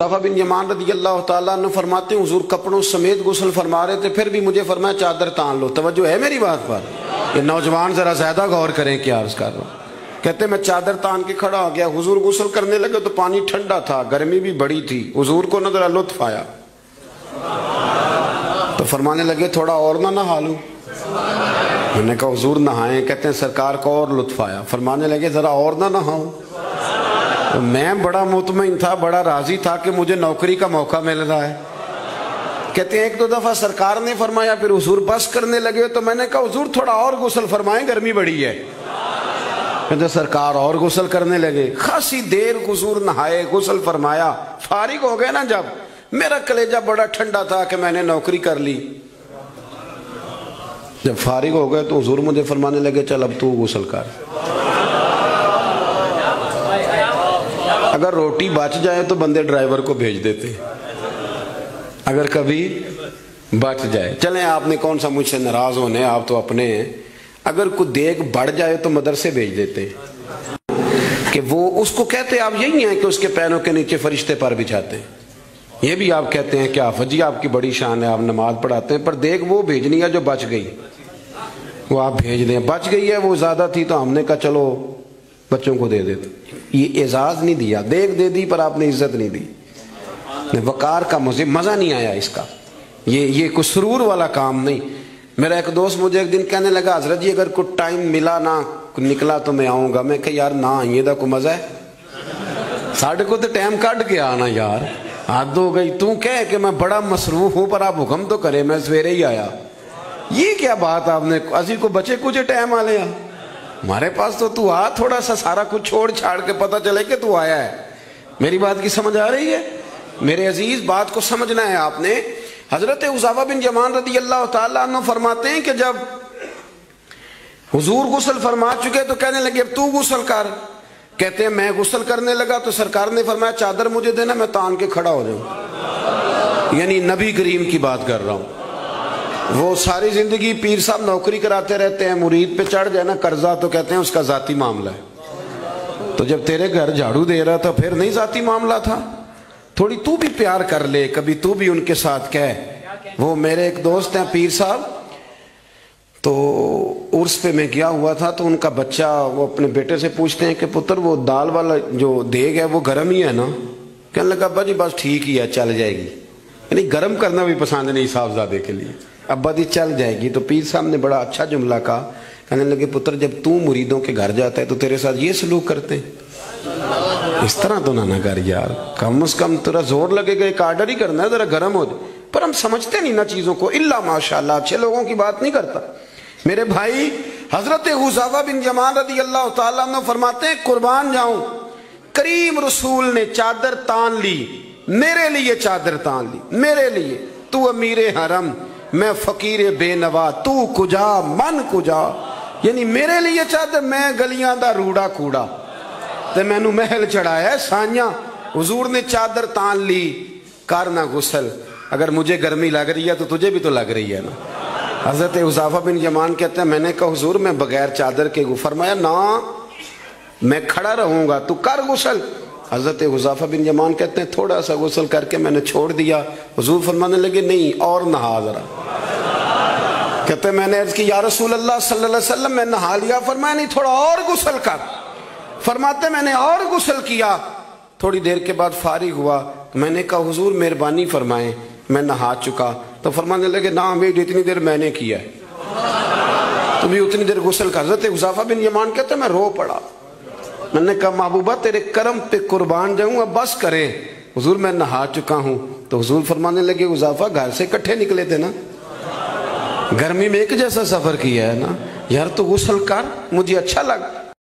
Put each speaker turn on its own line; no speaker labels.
मुस्तफ़ा बिन यमान रदी अल्लाह तु फरमाते हुजूर, कपड़ों समेत गुसल फरमा रहे थे, फिर भी मुझे फरमाया, चादर तान लो। तवज्जो है मेरी बात पर? ये नौजवान ज़रा ज़्यादा गौर करें, क्या अर्ज़ कर रहा कहते मैं चादर तान के खड़ा हो गया, हुजूर गुसल करने लगे तो पानी ठंडा था, गर्मी भी बड़ी थी। हुजूर को ना ज़रा लुत्फ आया। तो फरमाने लगे, थोड़ा और ना नहा लूँ। मैंने कहा, हुजूर, नहाए। कहते हैं, सरकार को और लुत्फ आया। फरमाने लगे, ज़रा और ना नहाऊं। तो मैं बड़ा मुतमिन था, बड़ा राज़ी था कि मुझे नौकरी का मौका मिल रहा है। कहते हैं, एक दो दफ़ा सरकार ने फरमाया, फिर हजूर बस करने लगे तो मैंने कहा, हजूर, थोड़ा और गुसल फरमाए, गर्मी बड़ी है। कहते सरकार और गुसल करने लगे। खासी देर गुजूर नहाए, गुसल फरमाया। फारिग हो गए ना जब? मेरा कलेजा बड़ा ठंडा था कि मैंने नौकरी कर ली। जब फारिग हो गए तो हजूर मुझे फरमाने लगे, चल, अब तू गुसल कर। अगर रोटी बच जाए तो बंदे ड्राइवर को भेज देते। अगर कभी बच जाए। चले, आपने कौन सा मुझसे नाराज़ होने, आप तो अपने हैं। अगर कोई देख बढ़ जाए तो मदरसे भेज देते। कि वो उसको कहते, आप यही हैं कि उसके पैरों के नीचे फरिश्ते पर बिछाते। हैं ये भी आप कहते हैं क्या फजी, आपकी बड़ी शान है, आप नमाज़ पढ़ाते हैं, पर देख वो भेजनी है जो बच गई। वो आप भेज दें, बच गई है, वो ज़्यादा थी तो हमने कहा, चलो बच्चों को दे देते। ये एजाज नहीं दिया। देख दे दी, पर आपने इज़्ज़त नहीं दी। वकार का मुझे मज़ा नहीं आया इसका। ये ये कुछ सुरूर वाला काम नहीं। मेरा एक दोस्त मुझे एक दिन कहने लगा, हज़रत जी, अगर कुछ टाइम मिला ना निकला तो मैं आऊँगा। मैं कह, यार, ना तो कोई मज़ा है। साढ़े को तो टाइम कट के आना, यार। हद हो गई। तू कह कि मैं बड़ा मसरूफ हूँ, पर आप हुक्म तो करे, मैं सवेरे ही आया। ये क्या बात आपने, असी को बचे कुछ टाइम आ लिया हमारे पास तो तू आ थोड़ा सा, सारा कुछ छोड़ छाड़ के पता चले कि तू आया है। मेरी बात की समझ आ रही है? मेरे अज़ीज़, बात को समझना है आपने। हज़रत उजावा बिन जमान रदी अल्लाह तु फरमाते हैं कि जब हुजूर गुसल फरमा चुके तो कहने लगे, अब तू गुसल कर। कहते हैं, मैं गुसल करने लगा तो सरकार ने फरमाया, चादर मुझे देना, मैं तान के खड़ा हो जाऊँ। यानी नबी करीम की बात कर रहा हूँ। वो सारी ज़िंदगी पीर साहब नौकरी कराते रहते हैं, मुरीद पे चढ़ जाए ना, कर्जा तो कहते हैं उसका जाती मामला है। तो जब तेरे घर झाड़ू दे रहा था, फिर नहीं जाती मामला था। थोड़ी तू भी प्यार कर ले, कभी तू भी उनके साथ कह। वो मेरे एक दोस्त हैं पीर साहब। तो उर्स पे मैं गया हुआ था तो उनका बच्चा, वो अपने बेटे से पूछते हैं कि, पुत्र, वो दाल वाला जो देग है, वो गर्म ही है ना? कहने लगा अब्बा जी, बस ठीक ही है, चल जाएगी। यानी गर्म करना भी पसंद नहीं साहबजादे के लिए। अब्बादी चल जाएगी। तो पीर साहब ने बड़ा अच्छा जुमला कहा। कहने लगे, पुत्र, जब तू मुरीदों के घर जाता है तो तेरे साथ ये सलूक करते इस तरह तो ना ना कर यार। कम से कम तेरा ज़ोर लगेगा, एक आर्डर ही करना है, जरा गर्म हो जाए पर हम समझते नहीं ना चीज़ों को। इल्ला माशाल्लाह, अच्छे लोगों की बात नहीं करता। मेरे भाई, हज़रत हुजाफा बिन जमान रदी अल्लाह तला फरमाते हैं, कुर्बान जाऊँ, करीम रसूल ने चादर तान ली, मेरे लिए चादर तान ली, मेरे लिए। तू अमीर हरम मैं फकीर बेनवा, तू कुजा, मन कुजा। यानी मेरे लिए चाहते मैं गलियाँ का रूड़ा कूड़ा। तो मैनू महल चढ़ाया, साइया, हजूर ने चादर तान ली, कर ना गुसल। अगर मुझे गर्मी लग रही है तो तुझे भी तो लग रही है ना। हज़रत उजाफा बिन यमान कहते हैं, मैंने कहा, हजूर, मैं बगैर चादर के फरमाया, ना, मैं खड़ा रहूँगा, तू कर गुसल। हज़रत हुजाफा बिन जमान कहते हैं, थोड़ा सा गुसल करके मैंने छोड़ दिया। हजूर फरमाने लगे, नहीं, और नहा जरा। कहते मैंने अर्ज़ की, या रसूल अल्लाह सल्लल्लाहु मैं नहा लिया, फरमाया, नहीं, थोड़ा और गुसल कर। फरमाते, मैंने और गुसल किया। थोड़ी देर के बाद फारिग हुआ मैंने कहा, हुजूर, मेहरबानी फरमाए, मैं नहा चुका। तो फरमाने लगे, ना हमें इतनी देर मैंने किया है। तो भी उतनी देर गुसल कर। हज़रत हुजाफा बिन यमान कहते मैं रो पड़ा। मैंने कहा, महबूबा, तेरे कर्म पे कुर्बान जाऊँगा बस करे। हजूर, मैं नहा चुका हूँ। तो हजूर फरमाने लगे, उजाफा, घर से इकट्ठे निकले थे ना? गर्मी में एक जैसा सफ़र किया है ना, यार तो गुसल कर, मुझे अच्छा लगा।